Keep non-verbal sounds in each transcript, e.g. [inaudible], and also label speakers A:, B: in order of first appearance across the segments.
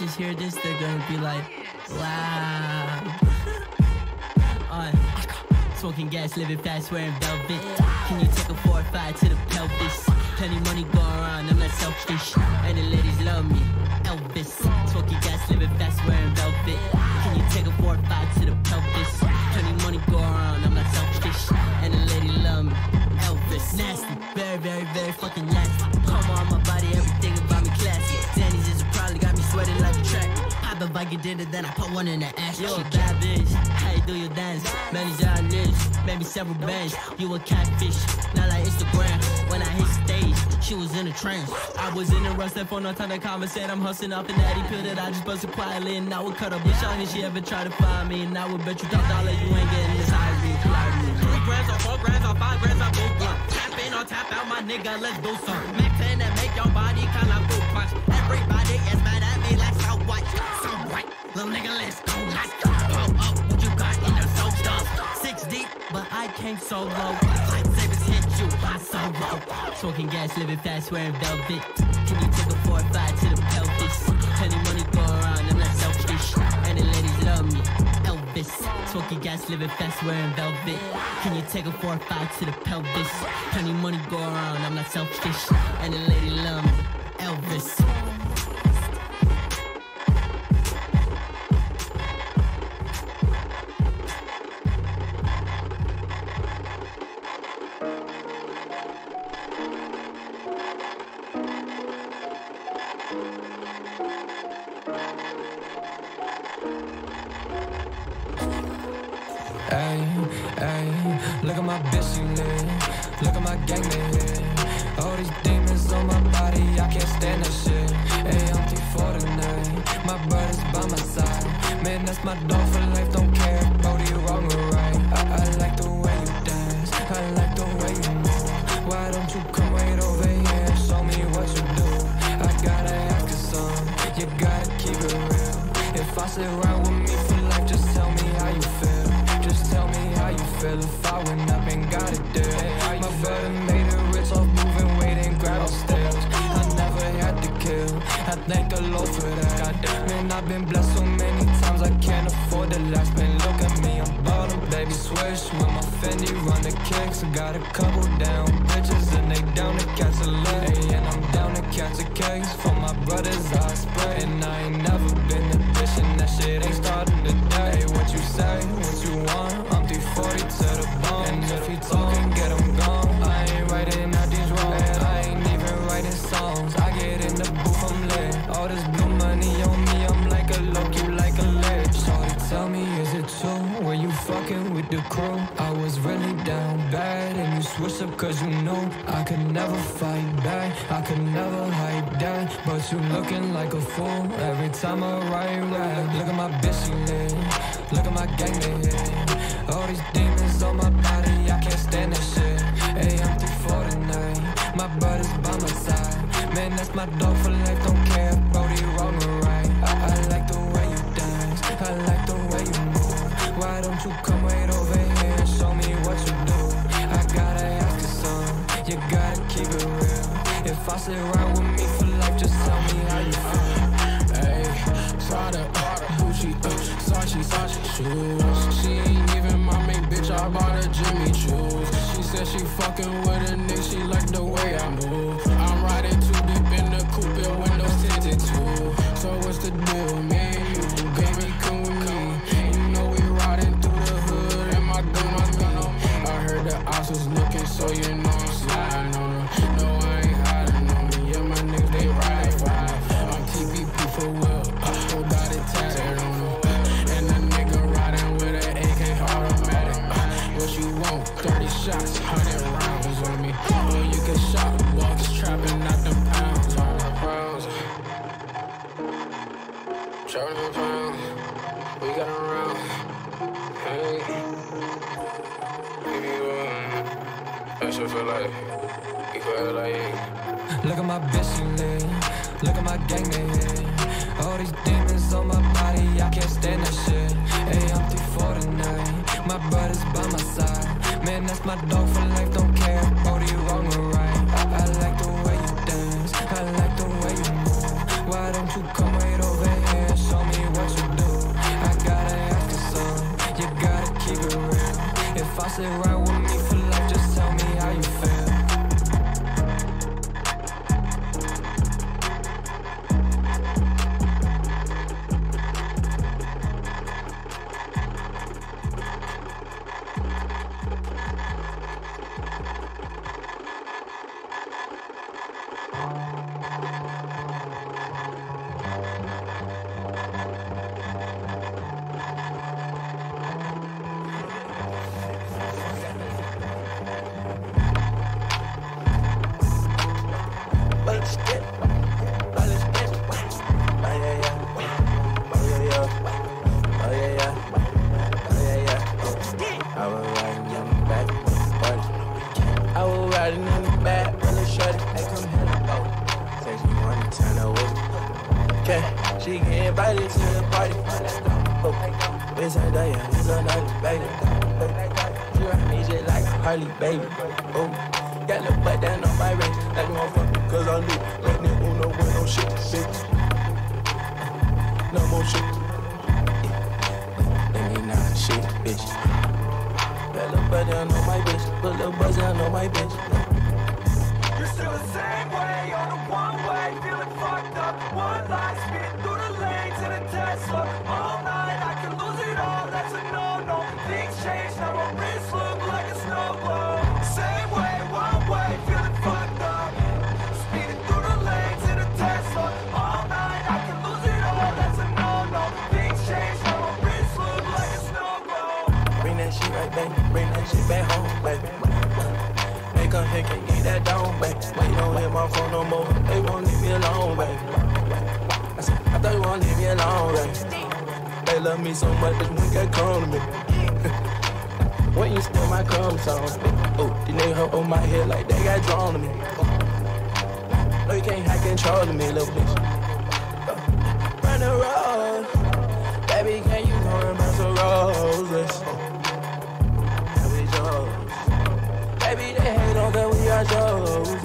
A: bitches hear this, they're gonna be like, wow. [laughs] Uh, smoking gas, living fast, wearing velvet. Can you take a four or five to the pelvis? Plenty money going around, I'm not selfish. And the ladies love me, Elvis. Smoking gas, living fast, wearing velvet. Can you take a four or five to the pelvis? Plenty money go around, I'm not selfish. And the lady love me, Elvis. Nasty, very, very, very fucking nasty. rap if did it, then I put one in the ass. You a bad bitch, how you do your dance? Many niche, maybe several bands. You a catfish, not like Instagram. When I hit stage, she was in a trance. I was in a rush, that phone no time to conversate. I'm hustling up an addy pill that I just busted quietly. And I would cut a bitch out if she ever try to find me. And I would bet you top dollar you ain't getting this Ivy. Three grams or four grams or five grams, I both blunt. Tap in or tap out, my nigga, let's do some. Mac 10 and make your body kinda boot punch. Everybody is Little nigga, let's go. Let's go. Pull up what you got in the soap stuff. Six deep, but I came so low. Lightsabers hit you, I so low. Smoking gas, living fast, wearing velvet. Can you take a four or five to the pelvis? Plenty money go around, I'm not selfish. And the ladies love me. Elvis. Smoking gas, living fast, wearing velvet. Can you take a four or five to the pelvis? Plenty money go around, I'm not selfish. And the lady love me. Elvis.
B: That's my dog for life, don't care. Brody, wrong or right. I, I like the way you dance. I like the way you move. Why don't you come right over here show me what you do? I gotta ask you some. You gotta keep it real. If I sit right with me for life, just tell me how you feel. Just tell me how you feel if I went up and got it there. My brother made it rich off moving weight and grabbing stills. I never had to kill. I thank the Lord for that. Man, I've been blessed so many the last. Man, look at me, I'm bottom, baby. Swish with my Fendi, run the kicks. I got a couple down bitches and they down to catch a. Hey, and I'm down to catch a case for my brothers. I spray and I cause you know I could never fight back. I could never hide that. But you looking like a fool every time I write rap. Look at my bitch, she lit. Look at my gang, they hit. All these demons on my body, I can't stand this shit. Hey, I'm too for the night. My brother's by my side. Man, that's my dog for life, don't care. Brody, wrong or right. I, I like the way you dance. I like the way you move. Why don't you come I sit right with me for life, just tell me how you feel.
C: Ayy, Prada, uh, Gucci, uh, Sachi, Sachi shoes. She ain't even my main bitch, I bought her Jimmy Choos. She said she fucking with a nigga, she like the way I move. I'm riding too deep in the coupe, windows tinted too. So what's the deal, man? You baby, come with me. You know we riding through the hood, and my gun. I heard the ops was looking, so you know What 30 shots, 100 rounds on me. You can shot them pounds. Pounds. Trapping them pounds. We got around. Hey. You, that shit feel like, you feel like,
B: Look at my bitch, she. Look at my gang, they. All these demons on my my dog for life, don't care. Brody, wrong or right. I, like the way you dance. I like the way you move. Why don't you come right over here show me what you do? I gotta ask you some. You gotta keep it real. If I sit right with
D: bem. love me so much bitch. When got calm to me. [laughs] when you steal my cum song, oh, these niggas hold my head like they got drawn to me. Oh. No, you can't have control of me, little bitch. Oh. Run the road, baby, can you learn about some roses? Baby, they hate on that we are
E: Joes.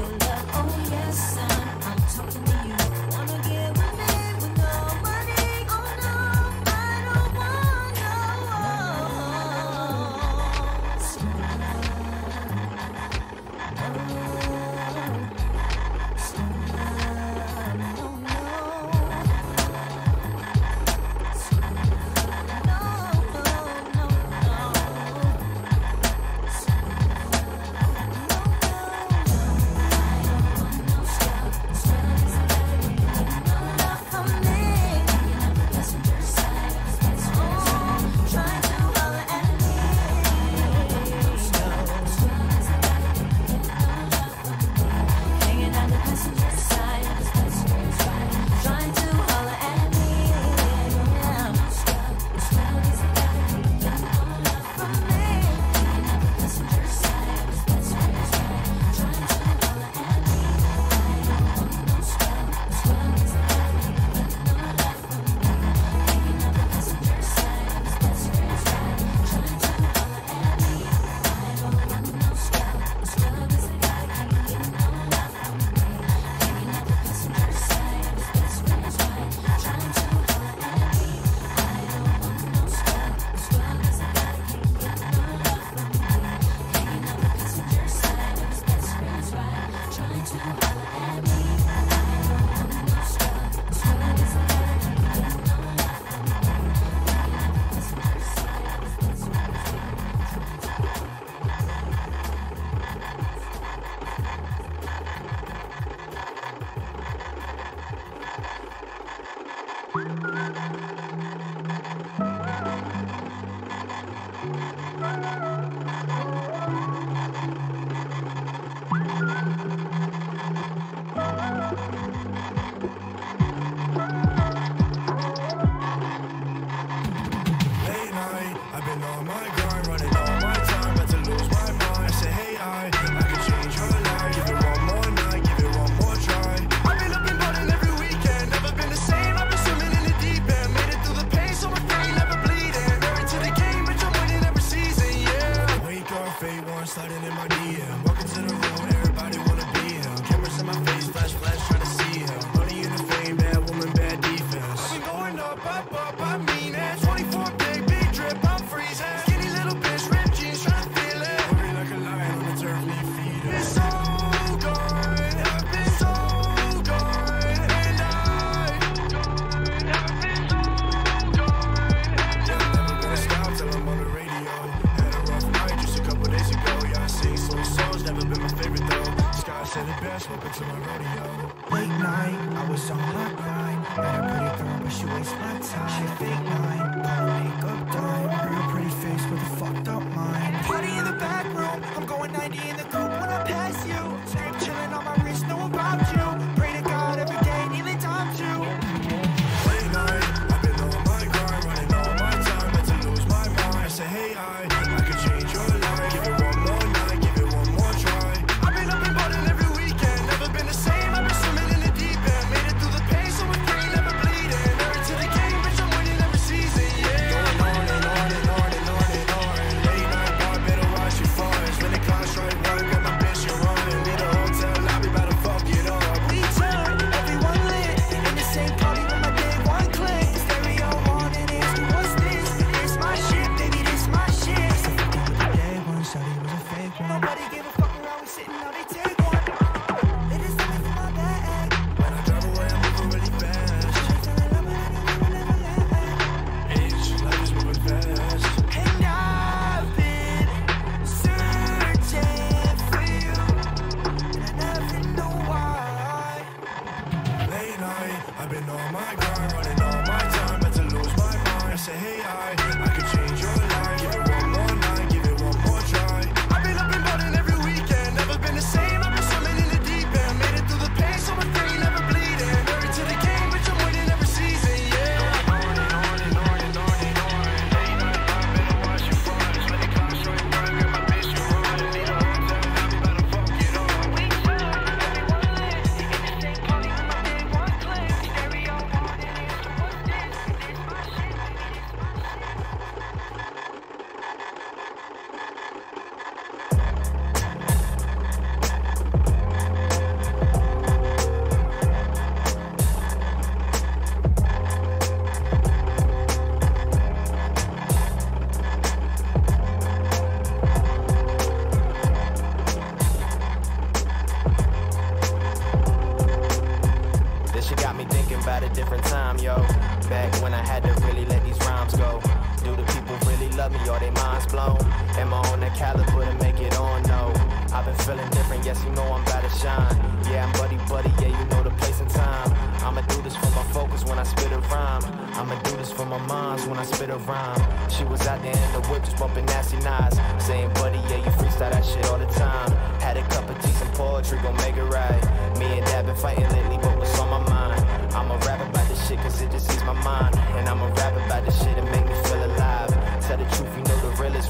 E: your
F: love.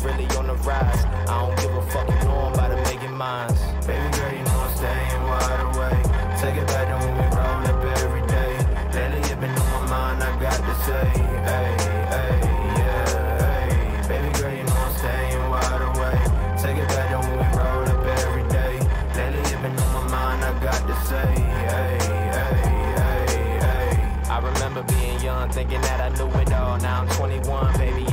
F: really on the rise. I don't give a fuck, you know I'm about to make it mine. Baby girl, you know I'm staying wide awake. Take it back to when we roll up every day. Lately it been on my mind, I got to say, hey, hey, yeah, hey. Baby girl, you know I'm staying wide awake. Take it back to when we roll up every day. Lately it been on my mind, I got to say, hey, hey, hey, hey. I remember being young, thinking that I knew it all. Now I'm 21, baby,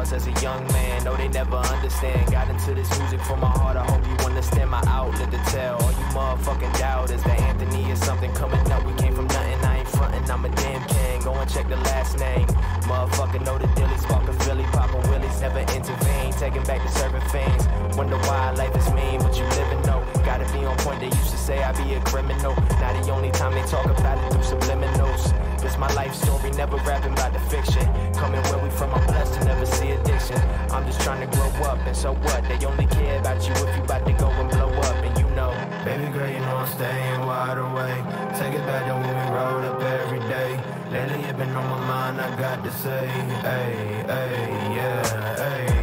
F: flaws as a young man. No, they never understand. Got into this music from my heart. I hope you understand my outlet to tell. All you motherfucking doubters that Anthony is something coming up. We came from nothing. I ain't frontin'. I'm a damn king. Go and check the last name. Motherfucker know the dilly. Sparkin' Philly. Papa willies. Never intervene. Taking back the serving fiends. Wonder why life is mean, but you living no. Gotta be on point. They used to say I be a criminal. Now the only time they talk about it through subliminals. It's my life story, never rapping about the fiction. Coming where we from, I'm blessed to never see addiction. I'm just trying to grow up, and so what? They only care about you if you about to go and blow up, and you know. Baby girl, you know I'm staying wide awake. Take it back to when we roll up every day. Lately it been on my mind, I got to say, hey, hey, yeah, hey.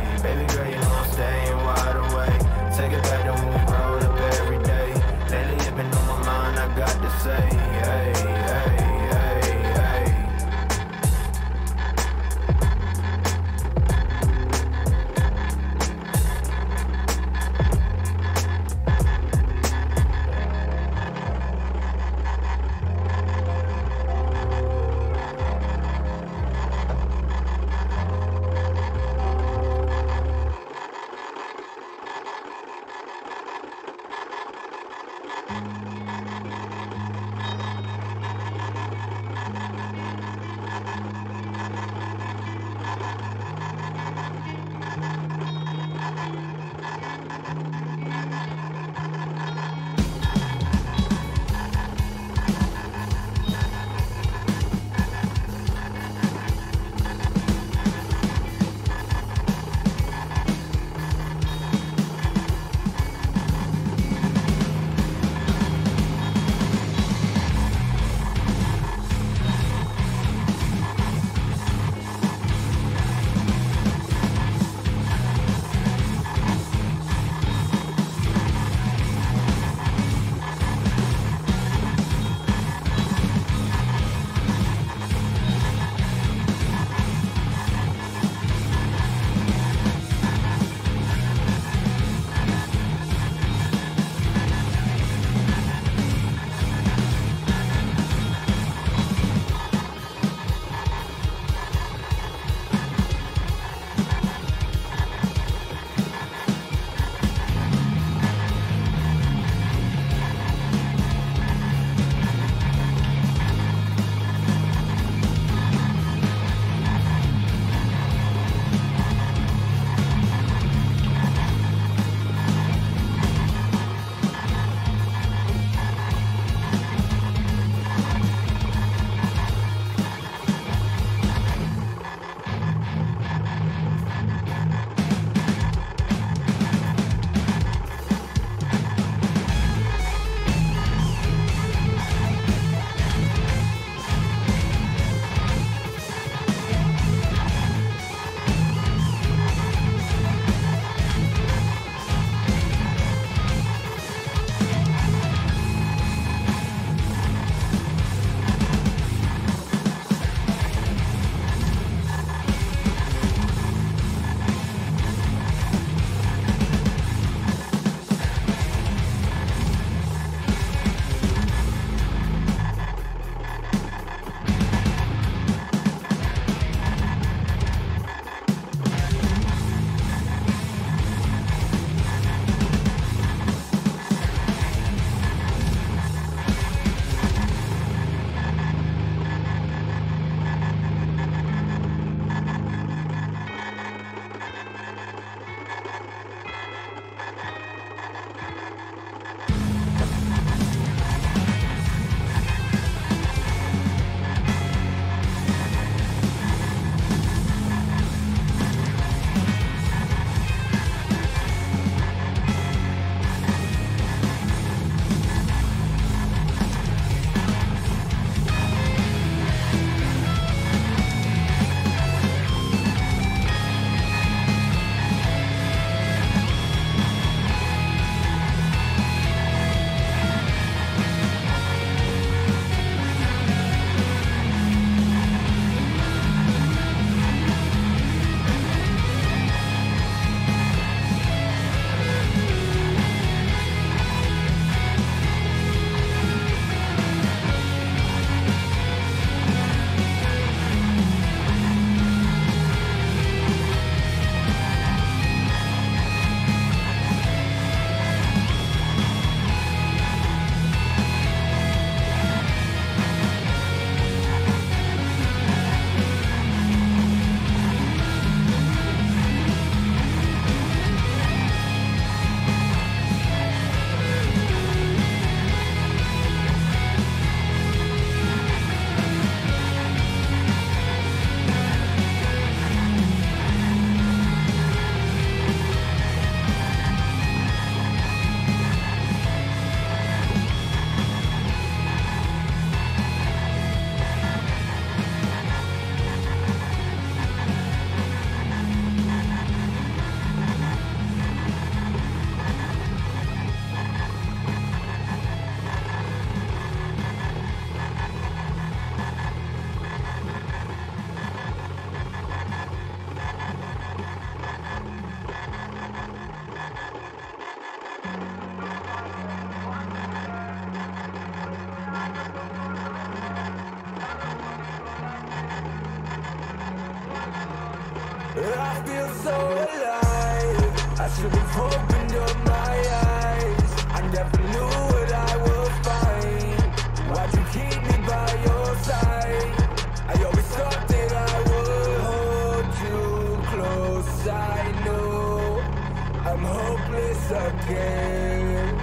G: Again.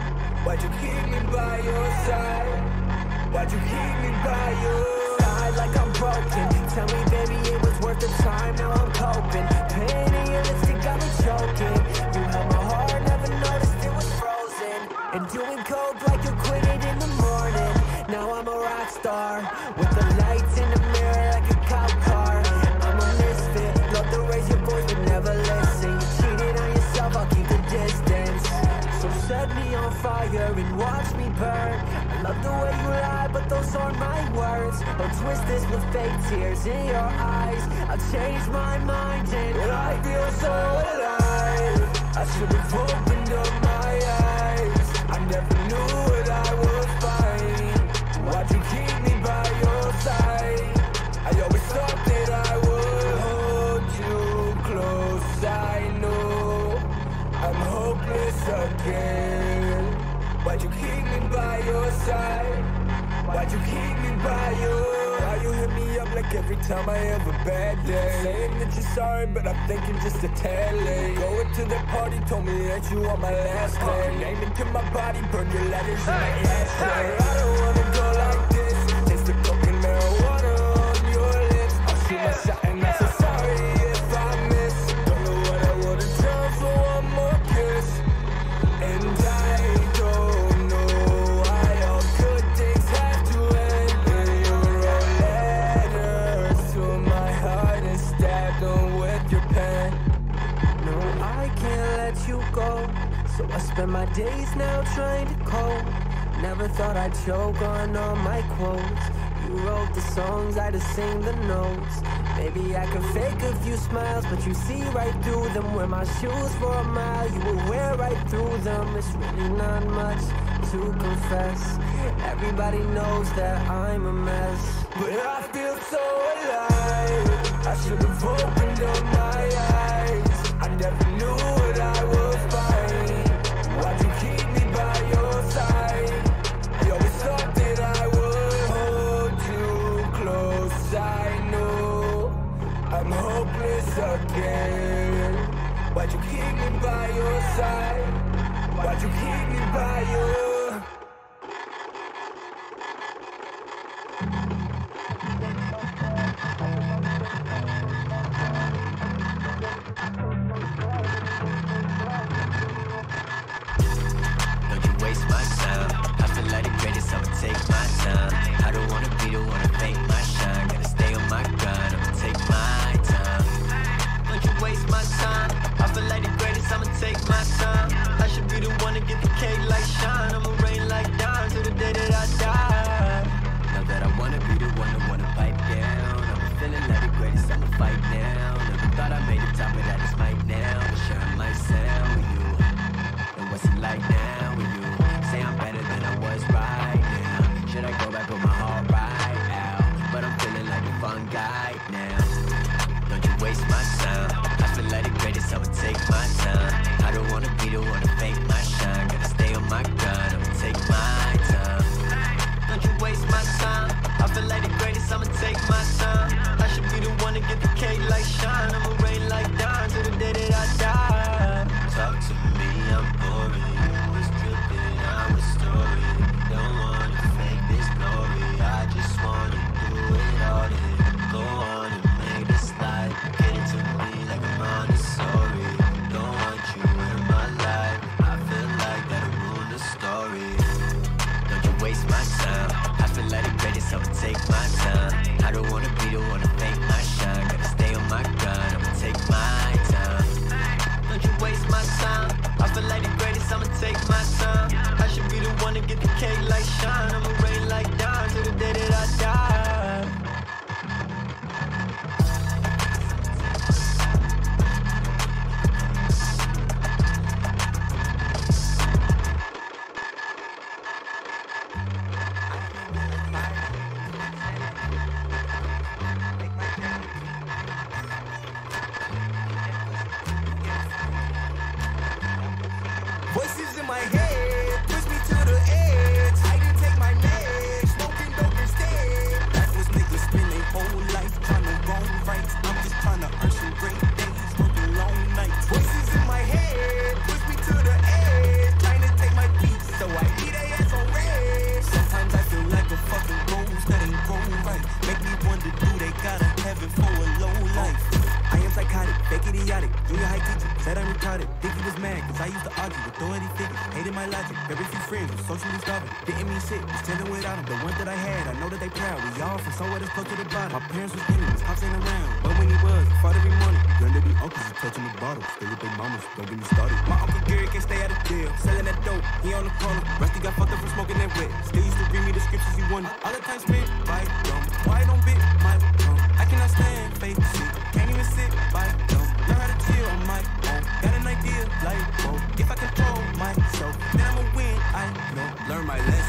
G: Why'd you keep me by your side? Why'd you keep me by your side like I'm broken? Tell me, baby, it was worth the time. Now I'm coping. Pain in your lipstick got me choking. You held my heart, never noticed it was frozen. And doing fire and watch me burn. I love the way you lie, but those aren't my words. I'll twist this with fake tears in your eyes. I'll change my mind and I feel so alive. I should have opened up my eyes. I never knew what I would find. Why'd you keep me by your side? I always thought that I would hold you close. I know I'm hopeless again. Why'd you keep me by your side? Why'd you keep me by your Why you hit me up like every time I have a bad day? Saying that you're sorry but I'm thinking just a tad late Going to the party told me that you are my last name Name into my body, burn your letters in my ashtray I don't wanna go like spend my days now trying to cope. Never thought I'd choke on all my quotes. You wrote the songs, I just sing the notes. Maybe I could fake a few smiles, but you see right through them. Wear my shoes for a mile, you will wear right through them. It's really not much to confess. Everybody knows that I'm a mess. But I feel so alive. I should have opened up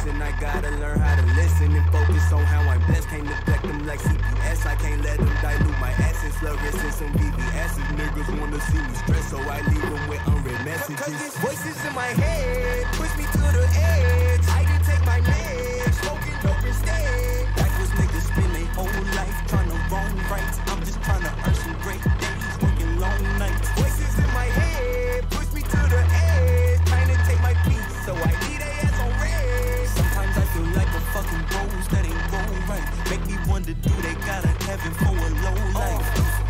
H: lesson. I gotta learn how to listen and focus on how I'm blessed. Can't neglect them like CPS. I can't let them dilute my essence. Fluorescent some BBSs. Niggas wanna see me stress, so I leave them with unread messages. Cause these voices in my head push me to the edge. Right. Make me wonder, do they got a heaven for a low life?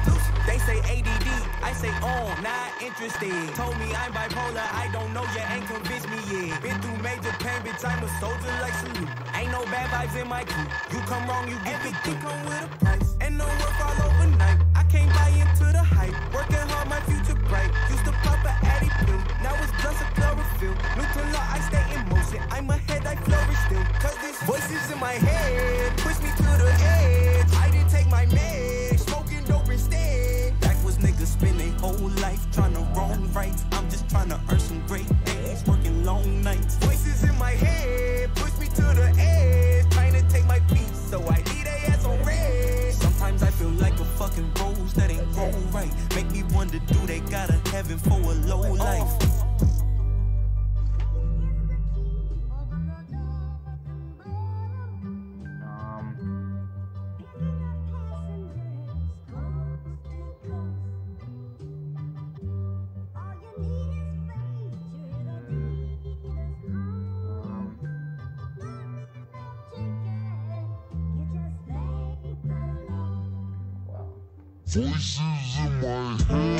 H: They say ADD, I say on, not interested. Told me I'm bipolar, I don't know, you ain't convinced me yet. Been through major pain, bitch, I'm a soldier like salute. Ain't no bad vibes in my crew. You come wrong, you get Everything come with a price, and no work all overnight. I can't buy into the hype, working hard, my future bright. Used to pop a addy pill, now it's just a chlorophyll. Neutral I stay in motion, I'm ahead, I flourish still. Cause these voices in my head Voices in my head